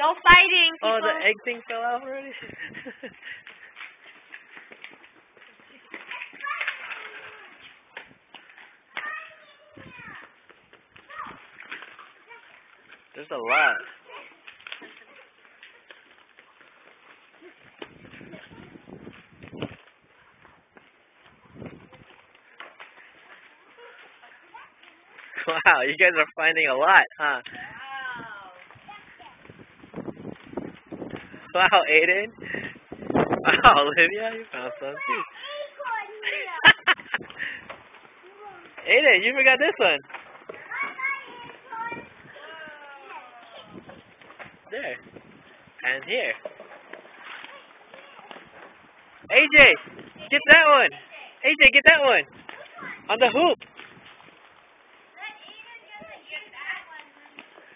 No fighting. Oh, the egg thing fell out already? There's a lot. Wow, you guys are finding a lot, huh? Wow, Aiden. Wow, Olivia, you found some too. Aiden, you forgot this one. There. And here. AJ, get that one. AJ, get that one. On the hoop.